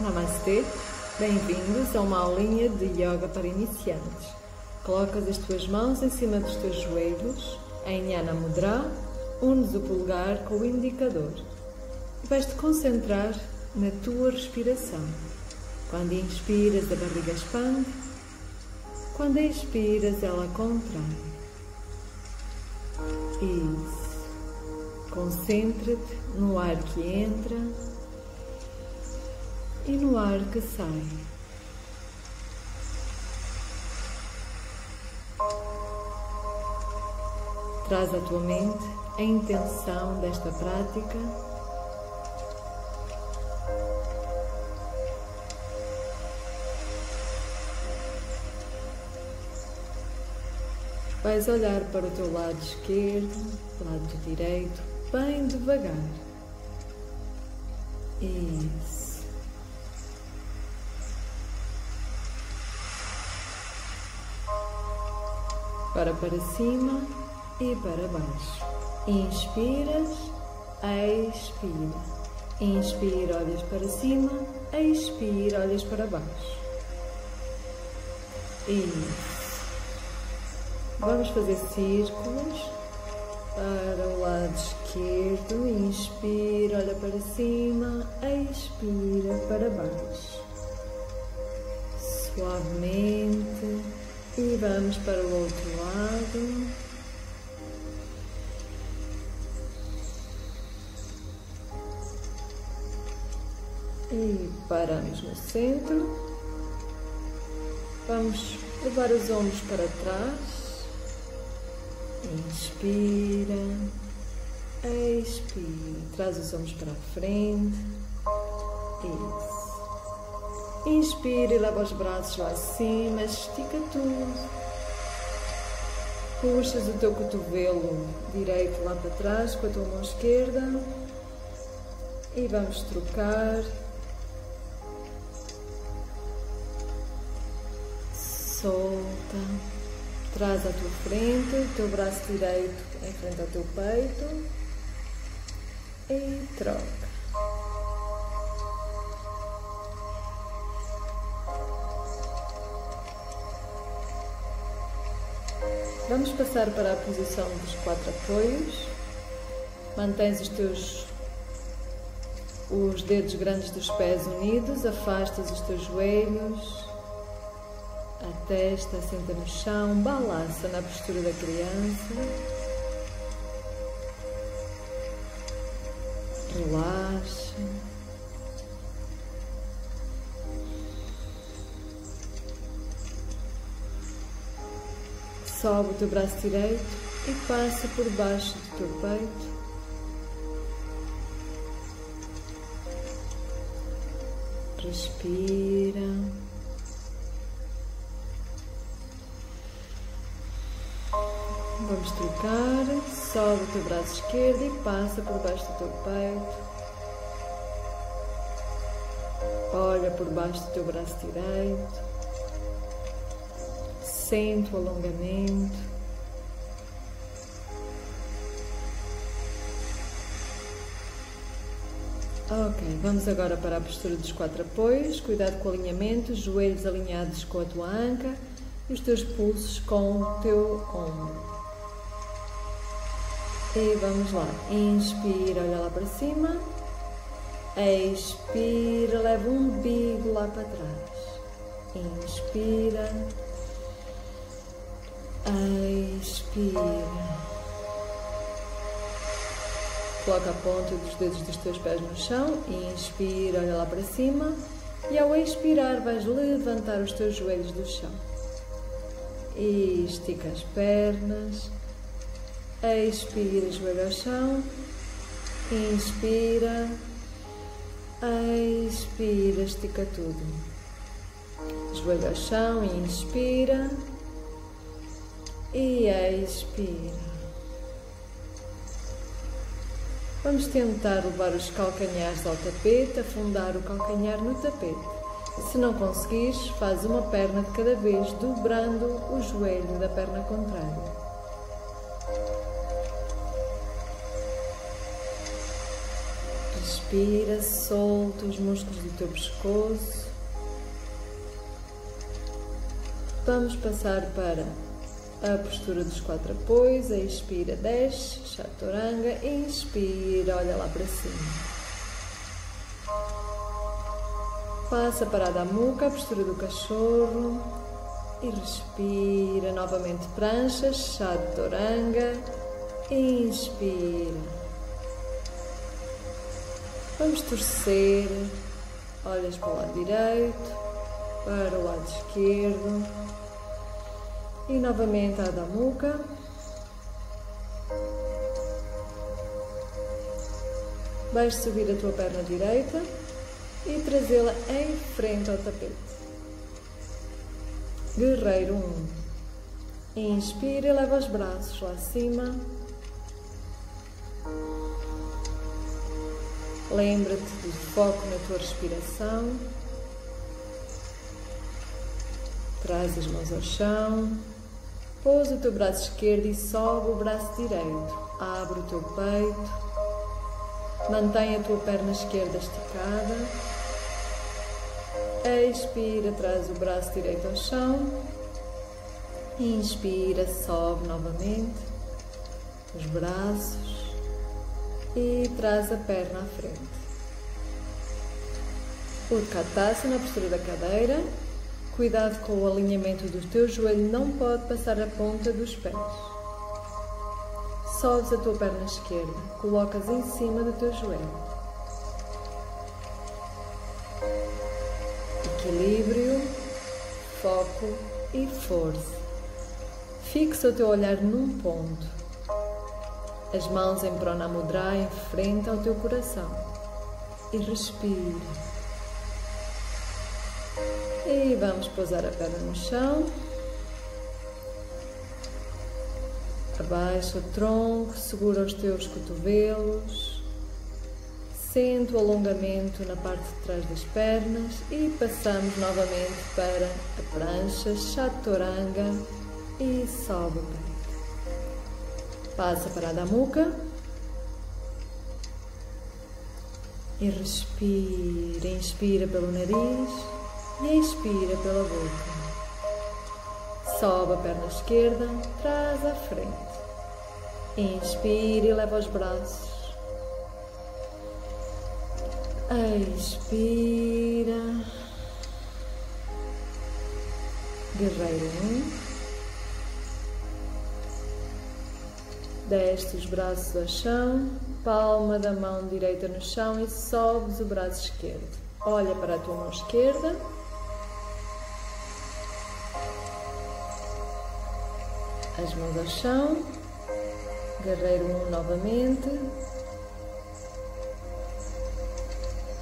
Namastê, bem-vindos a uma aulinha de Yoga para iniciantes. Colocas as tuas mãos em cima dos teus joelhos, em Jnana Mudra, unes o polegar com o indicador e vais-te concentrar na tua respiração. Quando inspiras, a barriga expande, quando expiras, ela contrai. Isso. Concentra-te no ar que entra e no ar que sai. Traz à tua mente a intenção desta prática. Vais olhar para o teu lado esquerdo, lado direito, bem devagar. Isso. Para para cima e para baixo. Inspiras, expira. Inspira, olhas para cima, expira, olhas para baixo. Isso. Vamos fazer círculos para o lado esquerdo. Inspira, olha para cima, expira para baixo. Suavemente. E vamos para o outro lado. E paramos no centro. Vamos levar os ombros para trás. Inspira. Expira. Traz os ombros para a frente. Isso. Inspira e leva os braços lá acima, estica tudo. Puxas o teu cotovelo direito lá para trás com a tua mão esquerda. E vamos trocar. Solta. Traz à tua frente, o teu braço direito em frente ao teu peito. E troca. Vamos passar para a posição dos quatro apoios. Mantens os teus os dedos grandes dos pés unidos, afastas os teus joelhos, a testa assenta no chão, balança na postura da criança. Relaxa. Sobe o teu braço direito e passa por baixo do teu peito. Respira. Vamos trocar. Sobe o teu braço esquerdo e passa por baixo do teu peito. Olha por baixo do teu braço direito. Sente o alongamento. Ok, vamos agora para a postura dos quatro apoios. Cuidado com o alinhamento, joelhos alinhados com a tua anca e os teus pulsos com o teu ombro. E vamos lá. Inspira, olha lá para cima. Expira, leva o umbigo lá para trás. Inspira. Expira. Coloca a ponta dos dedos dos teus pés no chão. Inspira, olha lá para cima. E ao expirar, vais levantar os teus joelhos do chão. E estica as pernas. Expira, joelho ao chão. Inspira. Expira, estica tudo. Joelho ao chão. Inspira e expira. Vamos tentar levar os calcanhares ao tapete, afundar o calcanhar no tapete. Se não conseguires, faz uma perna de cada vez, dobrando o joelho da perna contrária. Inspira, solta os músculos do teu pescoço. Vamos passar para a postura dos quatro apoios. Expira, desce, chaturanga. Inspira, olha lá para cima. Passa para a damuca, a postura do cachorro. E respira novamente prancha, chaturanga. Inspira. Vamos torcer. Olhas para o lado direito, para o lado esquerdo. E novamente a Damuka. Vais subir a tua perna direita e trazê-la em frente ao tapete. Guerreiro 1. Inspira e leva os braços lá acima. Lembra-te do foco na tua respiração. Traz as mãos ao chão. Pousa o teu braço esquerdo e sobe o braço direito. Abre o teu peito. Mantém a tua perna esquerda esticada. Expira, traz o braço direito ao chão. Inspira, sobe novamente os braços e traz a perna à frente. Utkatasana, na postura da cadeira. Cuidado com o alinhamento do teu joelho, não pode passar a ponta dos pés. Sobes a tua perna esquerda, colocas em cima do teu joelho. Equilíbrio, foco e força. Fixa o teu olhar num ponto. As mãos em Pranamudra em frente ao teu coração. E respira. E vamos pousar a perna no chão. Abaixa o tronco, segura os teus cotovelos. Sente o alongamento na parte de trás das pernas e passamos novamente para a prancha chaturanga e sobe o peito. Passa para a damuca. E respira, inspira pelo nariz e expira pela boca. Sobe a perna esquerda, traz à frente. Inspira e leva os braços. Expira. Guerreiro 1. Desce os braços ao chão, palma da mão direita no chão e sobes o braço esquerdo. Olha para a tua mão esquerda as mãos ao chão, guerreiro 1 um novamente.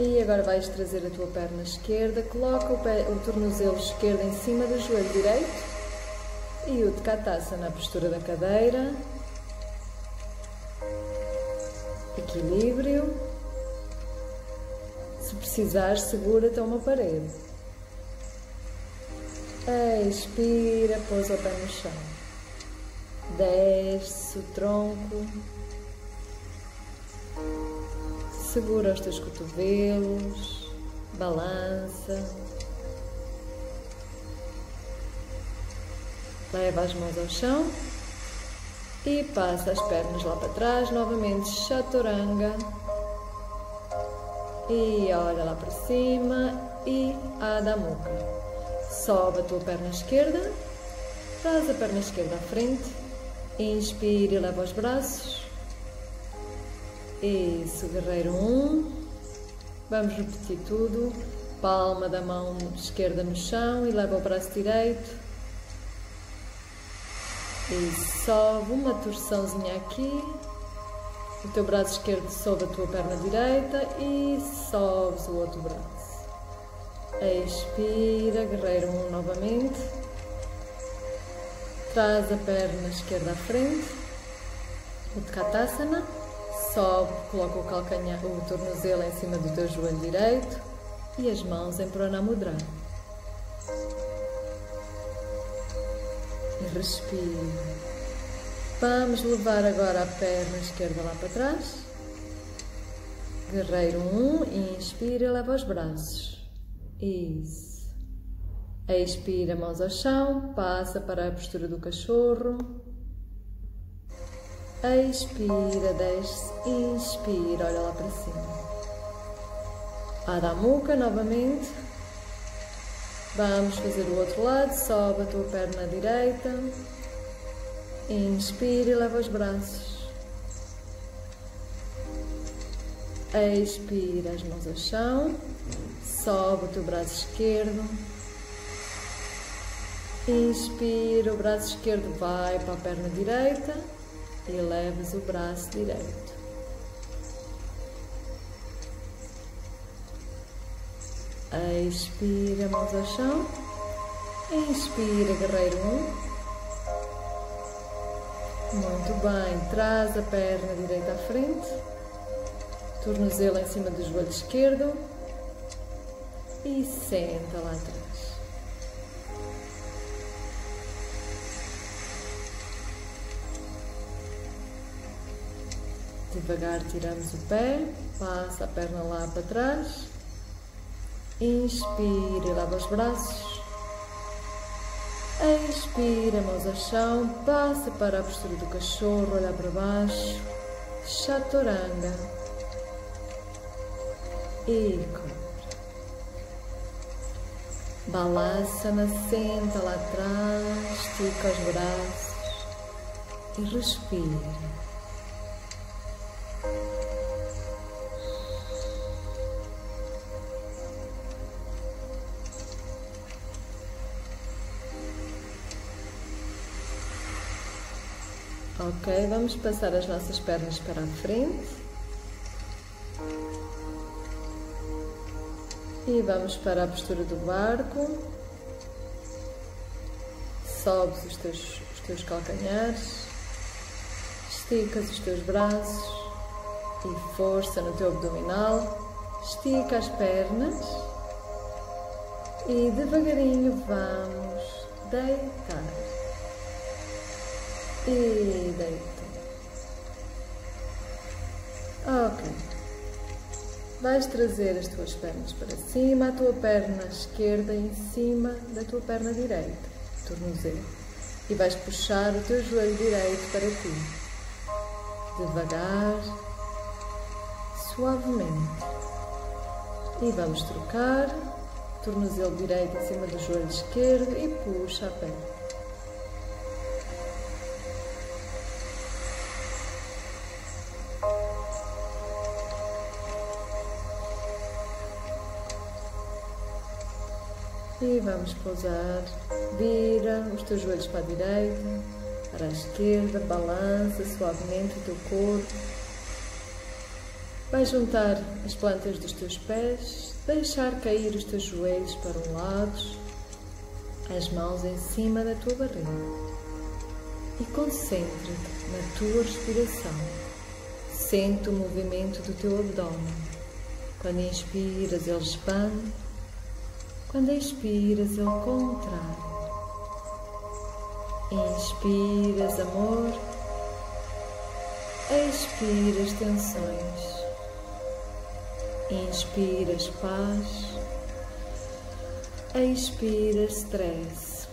E agora vais trazer a tua perna esquerda, coloca o, pé, o tornozelo esquerdo em cima do joelho direito e o Tkatasa na postura da cadeira. Equilíbrio. Se precisar, segura-te a uma parede. Expira, pousa o pé no chão desce o tronco, segura os teus cotovelos, balança, leva as mãos ao chão. E passa as pernas lá para trás, novamente chaturanga. E olha lá para cima e Adha. Sobe a tua perna esquerda, traz a perna esquerda à frente Inspire leva os braços. Isso, guerreiro 1. Um. Vamos repetir tudo. Palma da mão esquerda no chão e leva o braço direito. E sobe uma torçãozinha aqui. O teu braço esquerdo sobe a tua perna direita e sobes o outro braço. Expira, guerreiro 1 um, novamente. Traz a perna esquerda à frente, Utkatasana, sobe, coloca o calcanhar, o tornozelo em cima do teu joelho direito e as mãos em Pranamudra. E respira. Vamos levar agora a perna esquerda lá para trás. Guerreiro 1, inspira e leva os braços. Isso. Expira, mãos ao chão, passa para a postura do cachorro. Expira, desce, inspira, olha lá para cima. Adamuca novamente. Vamos fazer o outro lado, sobe a tua perna direita. Inspira e leva os braços. Expira as mãos ao chão. Sobe o teu braço esquerdo. Inspira, o braço esquerdo vai para a perna direita e levas o braço direito. Expira, mãos ao chão. Inspira, guerreiro 1. Muito bem, traz a perna direita à frente tornozelo em cima do joelho esquerdo e senta lá atrás. Devagar tiramos o pé, passa a perna lá para trás, inspira, lava os braços, expira, mãos ao chão, passa para a postura do cachorro, olhar para baixo, chaturanga e cobra. Balança-na, senta lá atrás, estica os braços e respira. Ok, vamos passar as nossas pernas para a frente. E vamos para a postura do barco. Sobes os teus, os teus calcanhares, esticas os teus braços e força no teu abdominal. Estica as pernas e devagarinho vamos deitar. E deita. Ok. Vais trazer as tuas pernas para cima, a tua perna esquerda em cima da tua perna direita, tornozelo. E vais puxar o teu joelho direito para ti. Devagar, suavemente. E vamos trocar, tornozelo direito em cima do joelho esquerdo e puxa a perna. E vamos pousar. Vira os teus joelhos para a direita, para a esquerda, balança suavemente o teu corpo. Vai juntar as plantas dos teus pés, deixar cair os teus joelhos para um lado, as mãos em cima da tua barriga. E concentra-te na tua respiração. Sente o movimento do teu abdômen. Quando inspiras, ele expande quando expiras, ao contrário. Inspiras amor, expiras tensões. Inspiras paz, expiras stress.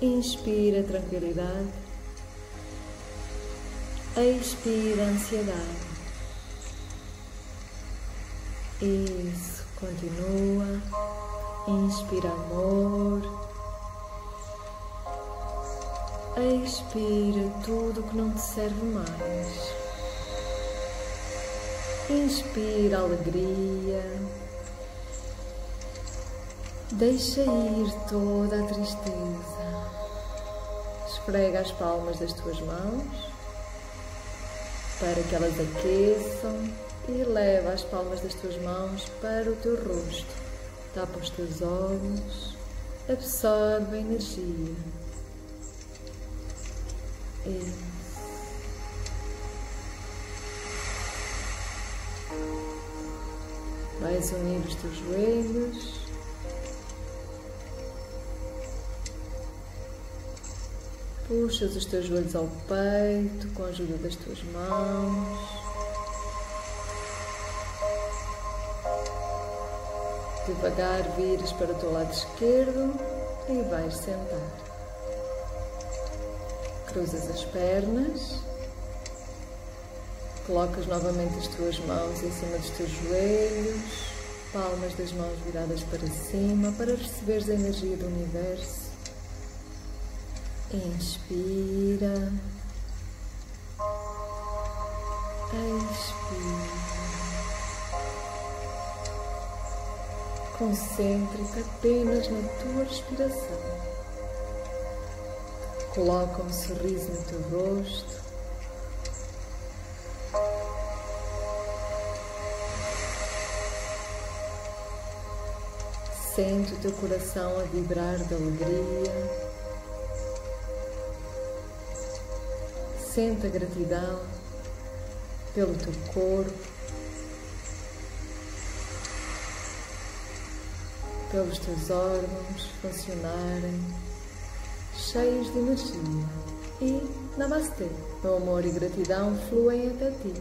Inspira tranquilidade, expira ansiedade. Isso. Continua. Inspira amor. Expira tudo que não te serve mais. Inspira alegria. Deixa ir toda a tristeza. Esfrega as palmas das tuas mãos para que elas aqueçam e leva as palmas das tuas mãos para o teu rosto. Tapa os teus olhos, absorve a energia. Isso. Vais unir os teus joelhos. Puxas os teus joelhos ao peito com a ajuda das tuas mãos. Devagar vires para o teu lado esquerdo e vais sentar. Cruzas as pernas, colocas novamente as tuas mãos em cima dos teus joelhos, palmas das mãos viradas para cima para receberes a energia do universo. Inspira. Expira. Concentre-te apenas na tua respiração. Coloca um sorriso no teu rosto. Sente o teu coração a vibrar de alegria. Sente a gratidão pelo teu corpo. Pelos teus órgãos funcionarem cheios de energia. E Namastê, meu amor e gratidão fluem até ti.